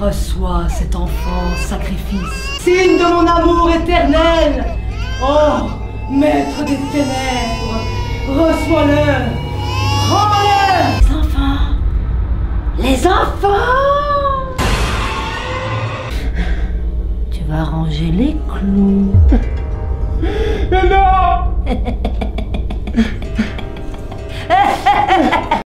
Reçois cet enfant sacrifice, signe de mon amour éternel. Oh, maître des ténèbres, reçois-le, prends-le. Les enfants, les enfants. Tu vas ranger les clous. Non